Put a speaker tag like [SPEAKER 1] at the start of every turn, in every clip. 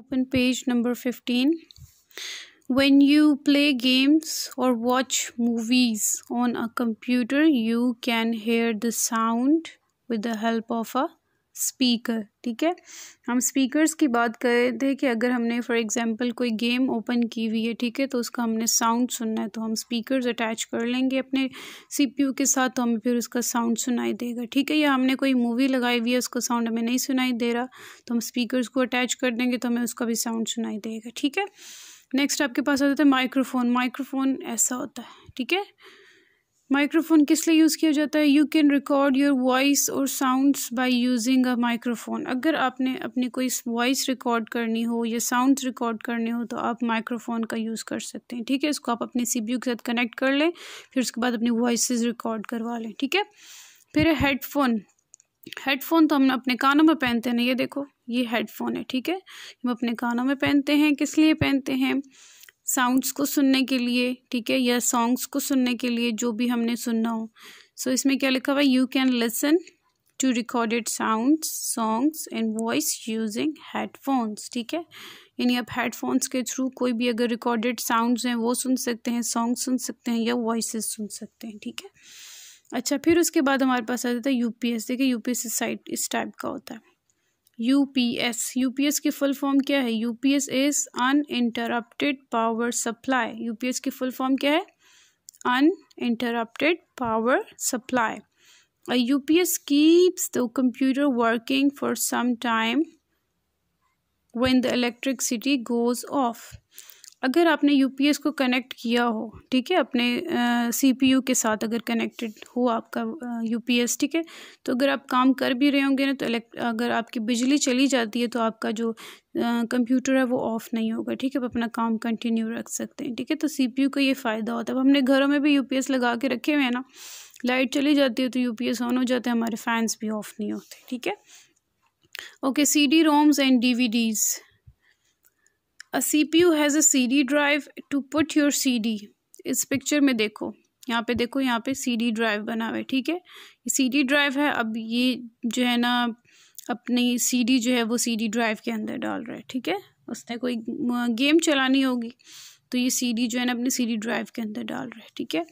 [SPEAKER 1] Open page number 15. When you play games or watch movies on a computer, you can hear the sound with the help of a speaker ठीक है? हम speakers की बात कर रहे थे कि अगर हमने फॉर एग्जांपल कोई गेम ओपन की हुई है, ठीक है? तो उसका हमने साउंड सुनना है तो हम स्पीकर्स अटैच कर लेंगे अपने सीपीयू के साथ तो हमें फिर उसका साउंड सुनाई देगा, ठीक है? या हमने कोई मूवी लगाई हुई है, उसका साउंड हमें नहीं सुनाई दे रहा तो हम स्पीकर्स को अटैच कर देंगे तो हमें उसका भी साउंड सुनाई देगा, ठीक है? नेक्स्ट आपके पास आ जाता है माइक्रोफोन माइक्रोफोन ऐसा होता है, ठीक है? माइक्रोफोन किस लिए यूज़ किया जाता है? You can record your voice और sounds by using a microphone अगर आपने अपनी कोई वॉइस रिकॉर्ड करनी हो या साउंड्स रिकॉर्ड करने हो तो आप माइक्रोफोन का यूज़ कर सकते हैं, ठीक है? इसको आप अपने सी के साथ कनेक्ट कर लें, फिर उसके बाद अपनी वॉइस रिकॉर्ड करवा लें, ठीक है? फिर हेडफोन हेडफोन तो हम अपने कानों में पहनते हैं ना, ये देखो, ये हेडफोन है, ठीक है? हम अपने कानों में पहनते हैं, किस लिए पहनते हैं? साउंड्स को सुनने के लिए ठीक है या सॉन्ग्स को सुनने के लिए जो भी हमने सुनना हो। सो so, इसमें क्या लिखा हुआ है? You can listen to recorded sound songs and voice using headphones ठीक है? यानी आप हेडफोन्स के थ्रू कोई भी अगर रिकॉर्डेड साउंड्स हैं वो सुन सकते हैं सॉन्ग सुन सकते हैं या वॉइस सुन सकते हैं ठीक है? अच्छा फिर उसके बाद हमारे पास आ जाता है यू पी एस देखिए यू पी एस साइट इस टाइप का होता है। U P S U P S की फुल फॉर्म क्या है? U P S is uninterrupted power supply U P S की फुल फॉर्म क्या है? Uninterrupted power supply U P S keeps the computer working for some time when the electricity goes off. अगर आपने UPS को connect किया हो, ठीक है, अपने सी सीपीयू के साथ अगर कनेक्टेड हो आपका यू यूपीएस ठीक है तो अगर आप काम कर भी रहे होंगे ना तो अगर आपकी बिजली चली जाती है तो आपका जो कंप्यूटर है वो ऑफ़ नहीं होगा, ठीक है, आप अपना काम कंटिन्यू रख सकते हैं, ठीक है तो सीपीयू का ये फ़ायदा होता है। अब हमने घरों में भी यूपीएस लगा के रखे हुए हैं ना, लाइट चली जाती है तो यूपीएस ऑन हो जाते हैं, हमारे फैंस भी ऑफ़ नहीं होते, ठीक है। Okay C D ROMs and the a C P U has a C D drive to put your C D इस पिक्चर में देखो। यहाँ पे देखो, यहाँ पे सी डी ड्राइव बना हुआ है, ठीक है? सी डी ड्राइव है, अब ये जो है ना, अपनी सी डी जो है वो सी डी ड्राइव के अंदर डाल रहा है, ठीक है? उसने कोई गेम चलानी होगी तो ये सी डी जो है ना अपनी सी डी ड्राइव के अंदर डाल रहा है, ठीक है?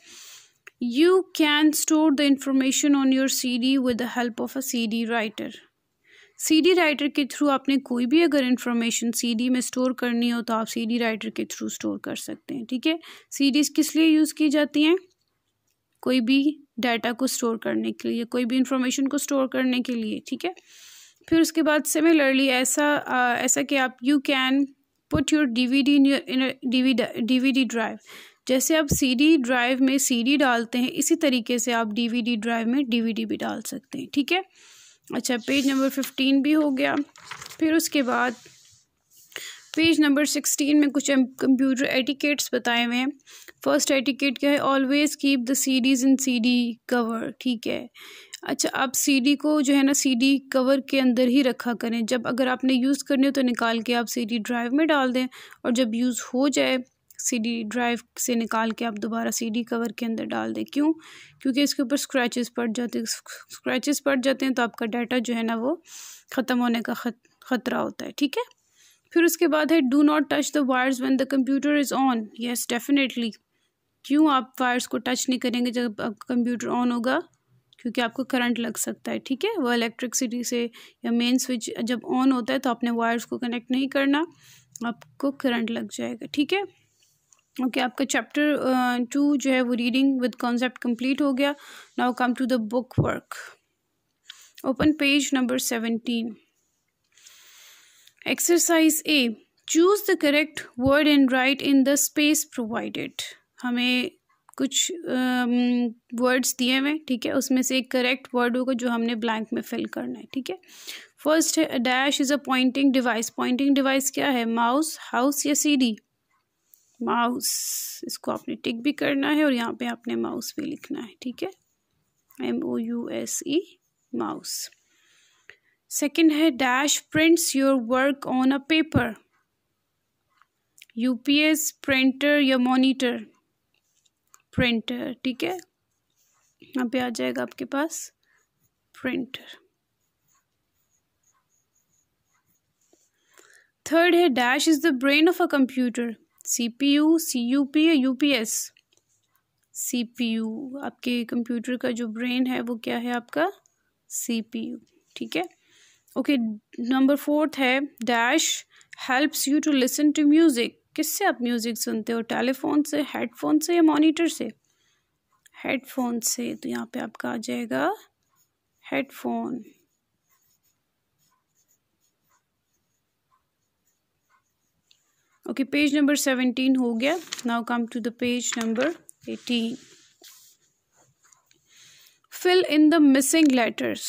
[SPEAKER 1] You can store the information on your C D with the help of a C D writer C D writer के थ्रू आपने कोई भी अगर इन्फॉर्मेशन सी डी में स्टोर करनी हो तो आप सी डी राइटर के थ्रू स्टोर कर सकते हैं ठीक है? सी डीज किस लिए यूज़ की जाती हैं? कोई भी डाटा को स्टोर करने के लिए कोई भी इंफॉर्मेशन को स्टोर करने के लिए ठीक है? फिर उसके बाद सिमिलरली ऐसा आ, ऐसा कि आप you can put your D V D in D V D drive जैसे आप सी डी ड्राइव में सी डी डालते हैं इसी तरीके से आप डी वी डी ड्राइव में डी वी डी भी डाल सकते हैं ठीक है? अच्छा पेज नंबर फिफ्टीन भी हो गया। फिर उसके बाद पेज नंबर सिक्सटीन में कुछ कंप्यूटर एटिकेट्स बताए हुए हैं। फ़र्स्ट एटिकेट क्या है? Always keep the CDs in CD cover ठीक है? अच्छा आप सीडी को जो है ना सीडी कवर के अंदर ही रखा करें। जब अगर आपने यूज़ करनी हो तो निकाल के आप सीडी ड्राइव में डाल दें और जब यूज़ हो जाए सीडी ड्राइव से निकाल के आप दोबारा सीडी कवर के अंदर डाल दें। क्यों? क्योंकि इसके ऊपर स्क्रैचेस पड़ जाते हैं। स्क्रैचेस पड़ जाते हैं तो आपका डाटा जो है ना वो ख़त्म होने का खत, ख़तरा होता है, ठीक है? फिर उसके बाद है do not touch the wires when the computer is on yes definitely क्यों आप वायर्स को टच नहीं करेंगे जब आपका कंप्यूटर ऑन होगा? क्योंकि आपको करंट लग सकता है, ठीक है? वो इलेक्ट्रिसिटी से या मेन स्विच जब ऑन होता है तो आपने वायर्स को कनेक्ट नहीं करना। आपको करंट लग जाएगा, ठीक है? ओके okay, आपका चैप्टर टू जो है वो रीडिंग विद कॉन्सेप्ट कंप्लीट हो गया. Now come to the book work open page number seventeen exercise A choose the correct word and write in the space provided हमें कुछ वर्ड्स um, दिए हुए ठीक है? उसमें से एक करेक्ट वर्ड होगा जो हमने ब्लैंक में फिल करना है ठीक है? फ़र्स्ट है dash is a pointing device pointing device क्या है? माउस हाउस या सीडी माउस, इसको आपने टिक भी करना है और यहाँ पे आपने माउस भी लिखना है, ठीक है? M O U S E mouse. Second है dash prints your work on a paper UPS printer या मॉनिटर प्रिंटर ठीक है? यहाँ पे आ जाएगा आपके पास प्रिंटर थर्ड है dash is the brain of a computer C P U C U P या U P S C P U आपके कंप्यूटर का जो ब्रेन है, वो क्या है आपका? सी पी यू ठीक है? ओके, नंबर फोर्थ है, dash helps you to listen to music. किससे आप म्यूज़िक सुनते हो? टेलीफोन से, हेडफोन से या मॉनिटर से? हेडफोन से। तो यहाँ पे आपका आ जाएगा, headphone. Okay page number seventeen हो गया. Now come to the page number eighteen fill in the missing letters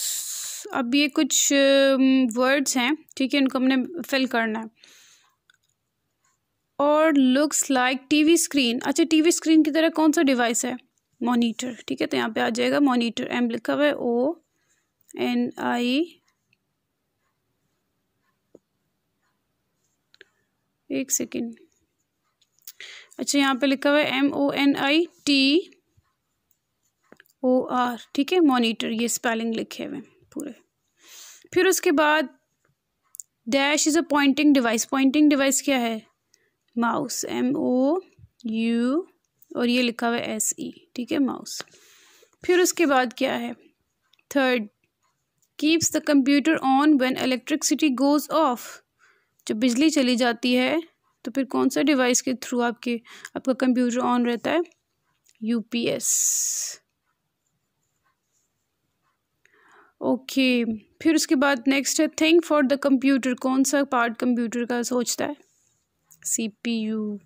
[SPEAKER 1] अब ये कुछ वर्ड्स um, हैं ठीक है इनको हमने फिल करना है. और लुक्स लाइक टीवी स्क्रीन अच्छा टीवी स्क्रीन की तरह कौन सा डिवाइस है? मॉनिटर ठीक है तो यहाँ पे आ जाएगा मॉनिटर एम लिखा हुआ है ओ एन आई एक सेकेंड। अच्छा यहाँ पे लिखा हुआ है M O N I T O R ठीक है? मॉनिटर ये स्पेलिंग लिखे हुए पूरे। फिर उसके बाद dash is a pointing device pointing device क्या है? माउस एम ओ यू और ये लिखा हुआ है एस ई ठीक है? माउस फिर उसके बाद क्या है? Third keeps the computer on when electricity goes off जब बिजली चली जाती है तो फिर कौन सा डिवाइस के थ्रू आपके, आपका कंप्यूटर ऑन रहता है? यूपीएस। Okay okay. फिर उसके बाद नेक्स्ट है थिंक फॉर द कंप्यूटर कौन सा पार्ट कंप्यूटर का सोचता है? सीपीयू।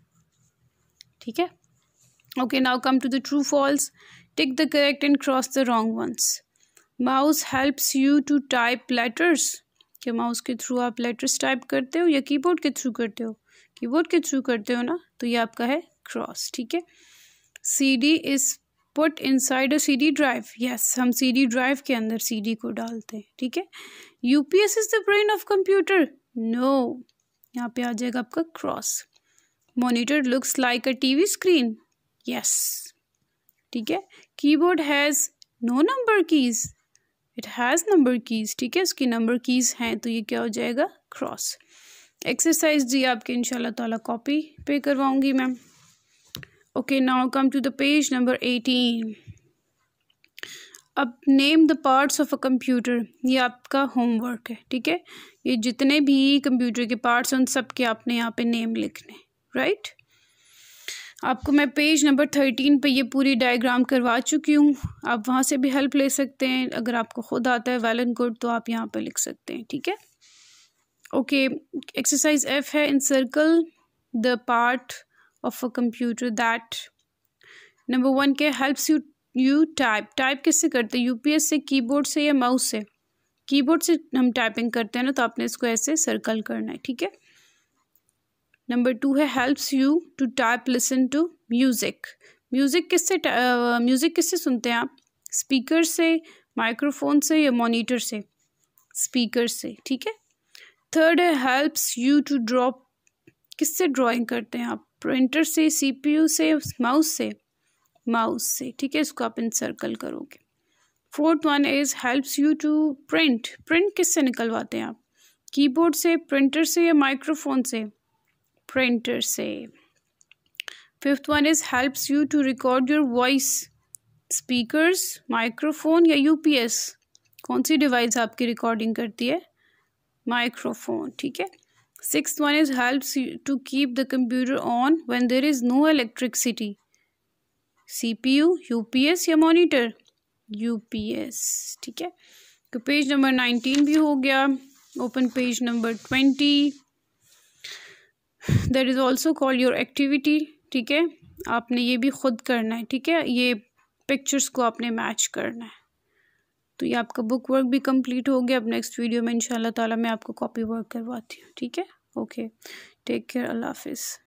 [SPEAKER 1] ठीक है? Okay now come to the true false tick the correct and cross the wrong ones mouse helps you to type letters. क्या माउस के थ्रू आप लेटर्स टाइप करते हो या कीबोर्ड के थ्रू करते हो? कीबोर्ड के थ्रू करते हो ना तो ये आपका है क्रॉस ठीक है? C D is put inside a C D drive yes हम सी डी ड्राइव के अंदर सी डी को डालते हैं, ठीक है? U P S is the brain of computer no यहाँ पे आ जाएगा आपका cross monitor looks like a TV screen yes ठीक है? Keyboard has no number keys it has number keys ठीक है? उसकी नंबर कीज हैं तो ये क्या हो जाएगा? क्रॉस एक्सरसाइज जी, आपके इंशाल्लाह ताला कॉपी पे करवाऊँगी ma'am okay now come to the page number eighteen अब name the parts of a computer ये आपका होमवर्क है, ठीक है? ये जितने भी कंप्यूटर के पार्ट्स हैं, उन सब के आपने यहाँ पे नेम लिखने राइट आपको मैं पेज नंबर थर्टीन पे ये पूरी डायग्राम करवा चुकी हूँ। आप वहाँ से भी हेल्प ले सकते हैं। अगर आपको खुद आता है वेल एंड गुड तो आप यहाँ पे लिख सकते हैं, ठीक है? ओके एक्सरसाइज एफ़ है in circle the part of a computer that number one के helps you you type type किससे करते हैं? यूपीएस से कीबोर्ड से या माउस से? कीबोर्ड से हम टाइपिंग करते हैं ना तो आपने इसको ऐसे सर्कल करना है, ठीक है? नंबर टू है helps you to type listen to music music किससे म्यूज़िक किससे सुनते हैं आप? स्पीकर से माइक्रोफोन से या मॉनिटर से? स्पीकर से, ठीक है? थर्ड है हेल्प्स यू टू ड्रॉ किससे ड्राइंग करते हैं आप? प्रिंटर से सीपीयू से माउस से? माउस से, ठीक है? इसको आप इन सर्कल करोगे। Fourth one is helps you to print print किससे निकलवाते हैं आप? कीबोर्ड से प्रिंटर से या माइक्रोफोन से? प्रिंटर से fifth one is helps you to record your voice speakers microphone या यूपीएस कौन सी डिवाइस आपकी रिकॉर्डिंग करती है? माइक्रोफोन ठीक है? One is helps you to keep the computer on when there is no electricity. CPU, UPS या monitor? UPS ठीक है? तो पेज नंबर नाइनटीन भी हो गया. Open page number twenty that is also call your activity ठीक है? आपने ये भी खुद करना है, ठीक है? ये पिक्चर्स को आपने मैच करना है। तो ये आपका बुक वर्क भी कंप्लीट हो गया। अब नेक्स्ट वीडियो में इंशाल्लाह ताला मैं आपको कॉपी वर्क करवाती हूँ, ठीक है? ओके टेक केयर अल्लाह हाफिज़.